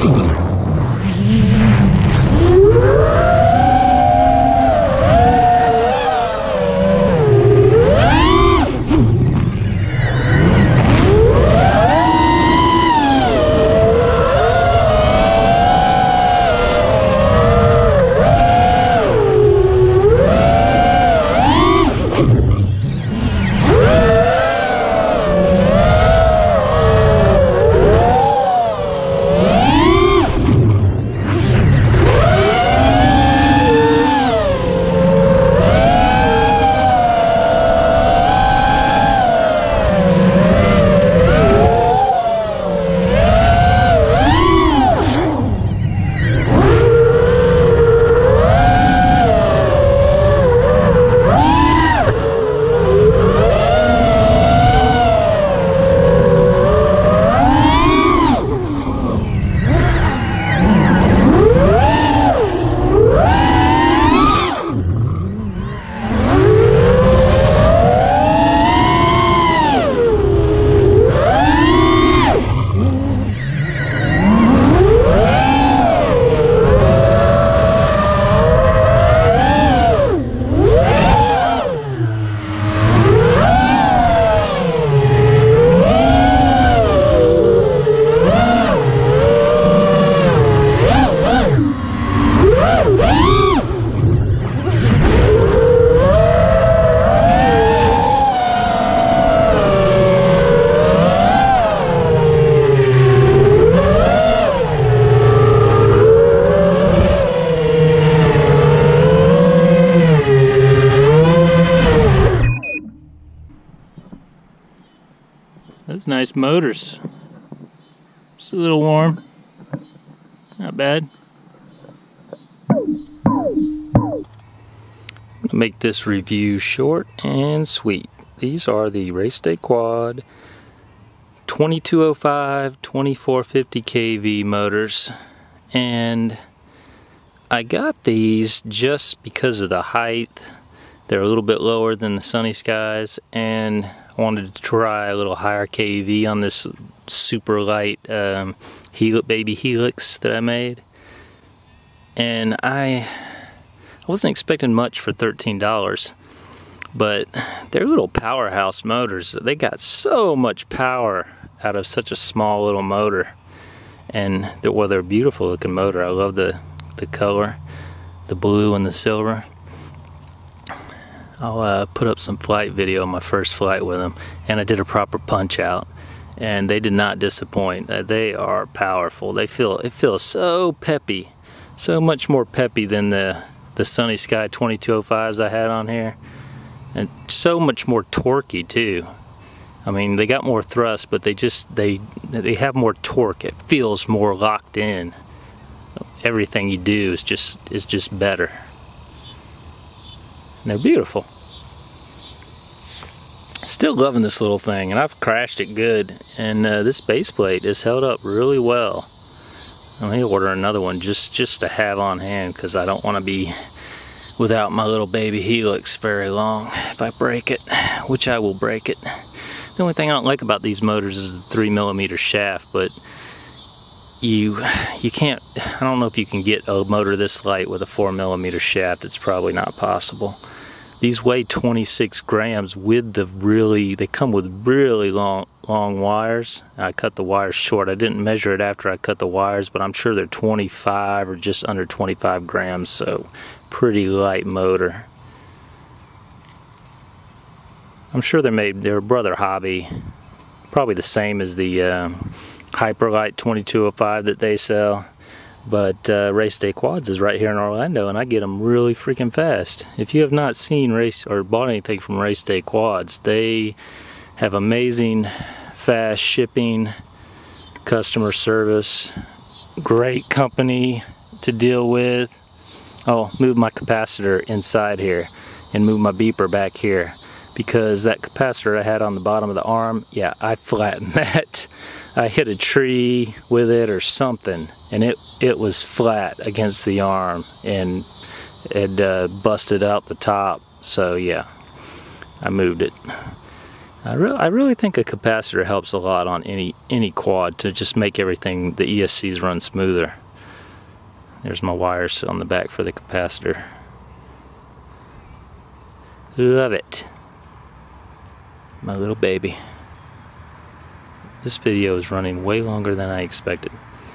Good. Nice motors. Just a little warm. Not bad. Make this review short and sweet. These are the Race Day Quad 2205 2450 kV motors and I got these just because of the height they're a little bit lower than the sunny skies and wanted to try a little higher kV on this super light um, baby helix that I made. And I I wasn't expecting much for $13 but they're little powerhouse motors. They got so much power out of such a small little motor. And they're, well they're a beautiful looking motor. I love the the color the blue and the silver I'll uh, put up some flight video of my first flight with them and I did a proper punch out and they did not disappoint uh, they are powerful they feel it feels so peppy so much more peppy than the the SunnySky 2205s I had on here and so much more torquey too I mean, they got more thrust, but they just they they have more torque. It feels more locked in. Everything you do is just is just better. And they're beautiful. Still loving this little thing, and I've crashed it good. And uh, this base plate has held up really well. I may order another one just just to have on hand because I don't want to be without my little baby helix very long if I break it, which I will break it. The only thing I don't like about these motors is the three millimeter shaft, but you you can't, I don't know if you can get a motor this light with a four millimeter shaft. It's probably not possible. These weigh 26 grams with the really, they come with really long, long wires. I cut the wires short. I didn't measure it after I cut the wires, but I'm sure they're 25 or just under 25 grams, so pretty light motor. I'm sure they're made, they're BrotherHobby, probably the same as the uh, Hyperlite 2205 that they sell. But uh, Race Day Quads is right here in Orlando, and I get them really freaking fast. If you have not seen race or bought anything from Race Day Quads, they have amazing fast shipping, customer service, great company to deal with. Oh, move my capacitor inside here and move my beeper back here because that capacitor I had on the bottom of the arm, yeah, I flattened that. I hit a tree with it or something and it, it was flat against the arm and it uh, busted out the top. So yeah, I moved it. I, re I really think a capacitor helps a lot on any, any quad to just make everything, the ESCs run smoother. There's my wires on the back for the capacitor. Love it my little baby. This video is running way longer than I expected.